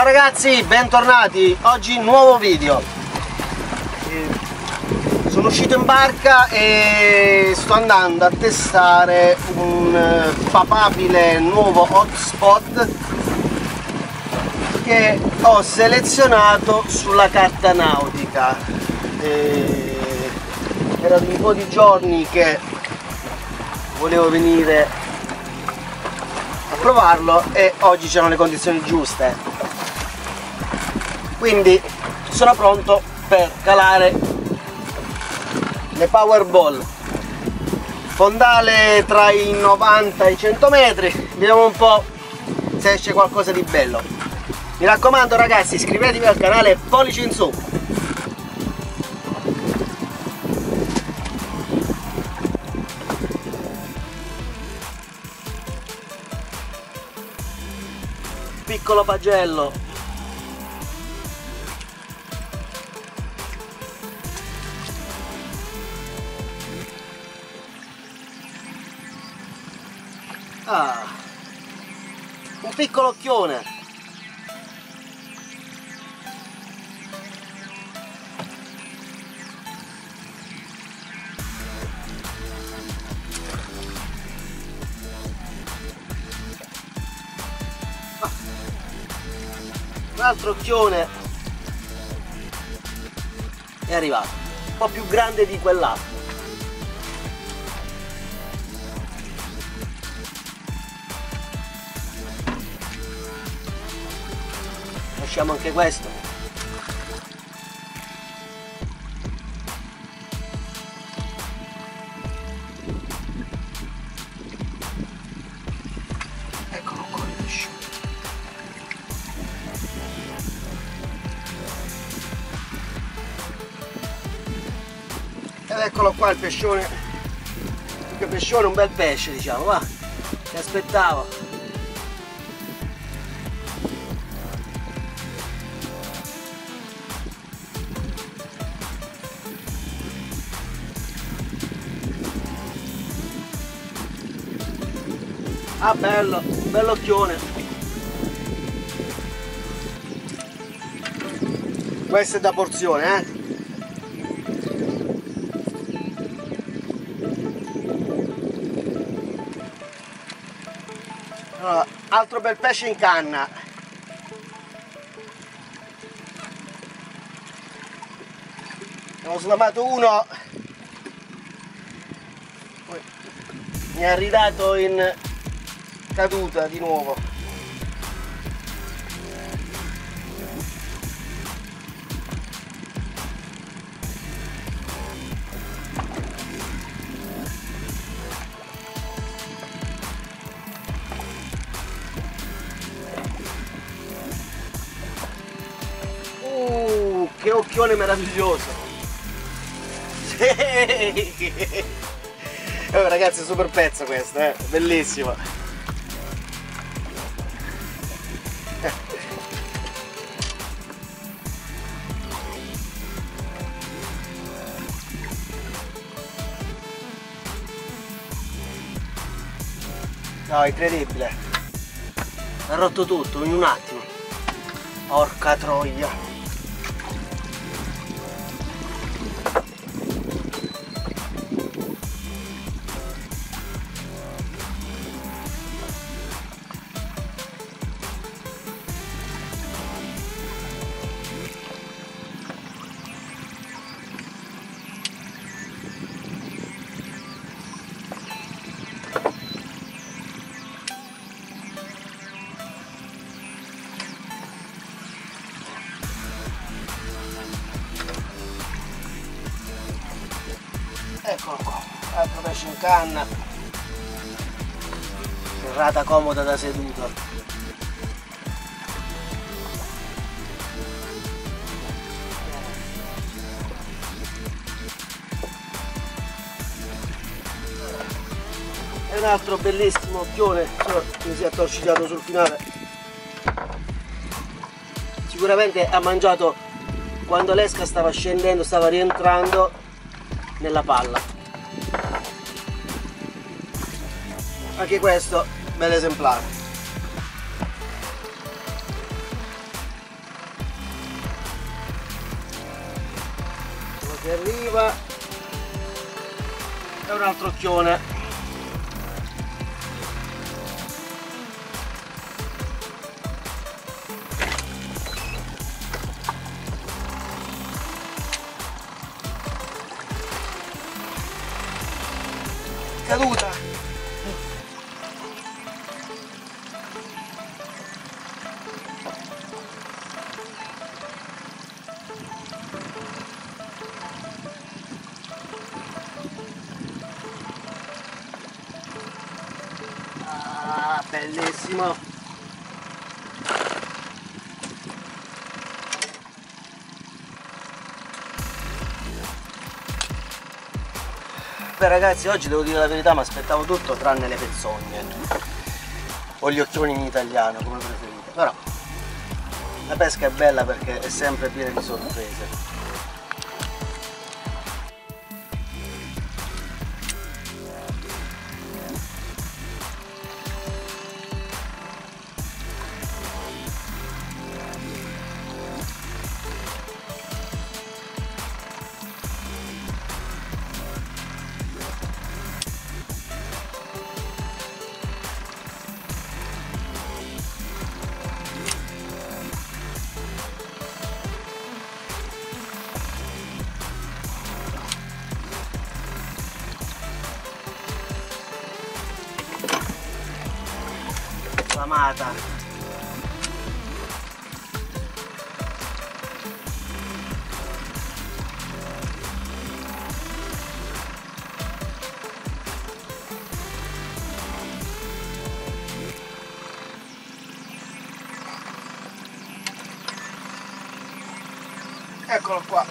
Ciao ragazzi, bentornati. Oggi nuovo video. Sono uscito in barca e sto andando a testare un eh, papabile nuovo hotspot che ho selezionato sulla carta nautica. E erano un po' di giorni che volevo venire a provarlo e oggi c'erano le condizioni giuste quindi sono pronto per calare le powerball. Fondale tra i 90 e i 100 metri. Vediamo un po' se esce qualcosa di bello. Mi raccomando ragazzi iscrivetevi al canale pollice in su. Piccolo pagello piccolo occhione. Un altro occhione. È arrivato. Un po' più grande di quell'altro lasciamo anche questo. Eccolo qua ed eccolo qua il pescione. Il pescione un bel pesce diciamo va. Ti aspettavo ah bello bello occhione questo è da porzione eh Allora, altro bel pesce in canna. Ne ho slamato uno. Mi ha ridato in caduta di nuovo. Uh, che occhione meraviglioso! Sì! Oh, ragazzi, super pezzo questo, eh? Bellissimo! No, incredibile! Ha rotto tutto in un attimo! Porca troia! Canna. Serrata comoda da seduto. E un altro bellissimo occhione, che si è attorcigliato sul finale. Sicuramente ha mangiato quando l'esca stava scendendo, stava rientrando nella palla anche questo bel esemplare. Che arriva e un altro occhione. Caduta. Bellissimo. Beh ragazzi oggi devo dire la verità mi aspettavo tutto tranne le pezzogne o gli occhioni in italiano come preferite. Però la pesca è bella perché è sempre piena di sorprese amata. Eccolo qua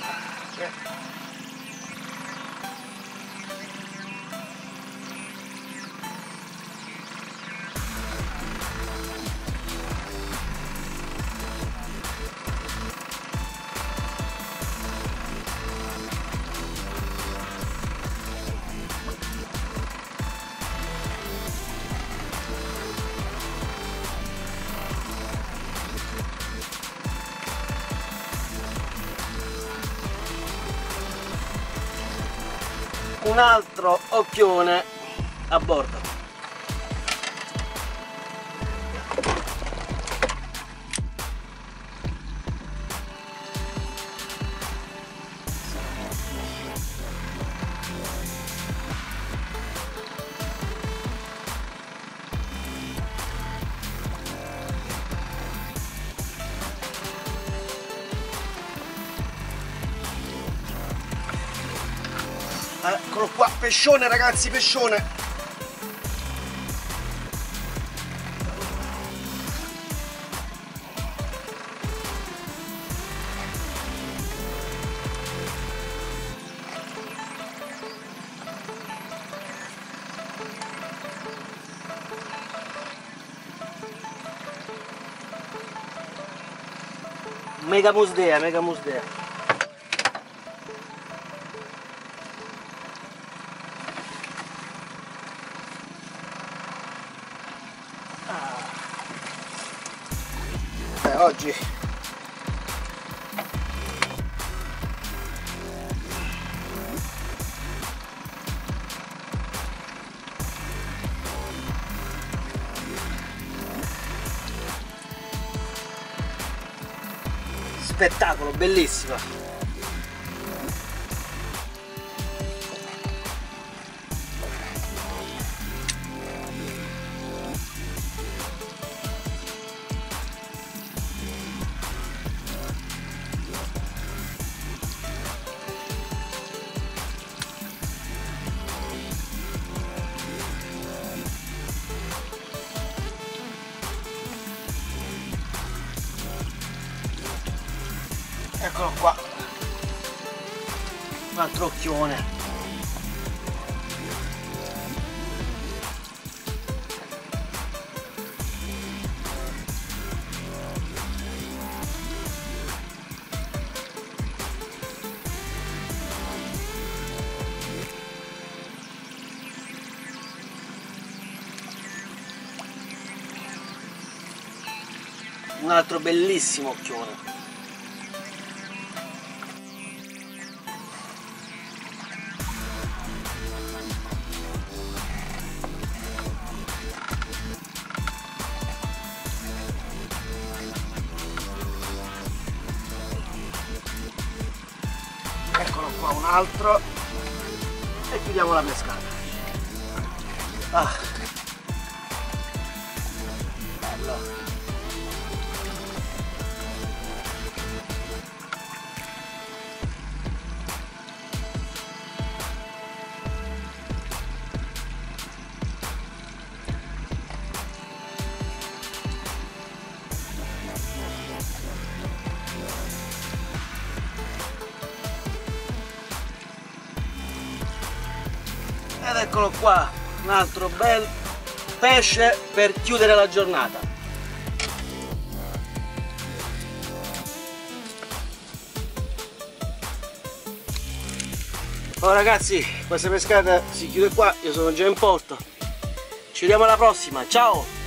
un altro occhione a bordo Eccolo qua, pescione ragazzi, pescione. Mega musdea, mega musdea. Oggi. Spettacolo bellissima eccolo qua. Un altro occhione. Un altro bellissimo occhione eccolo qua un altro. E chiudiamo la pescata ah. bello ed eccolo qua un altro bel pesce per chiudere la giornata. Oh ragazzi questa pescata si chiude qua io sono già in porto. Ci vediamo alla prossima ciao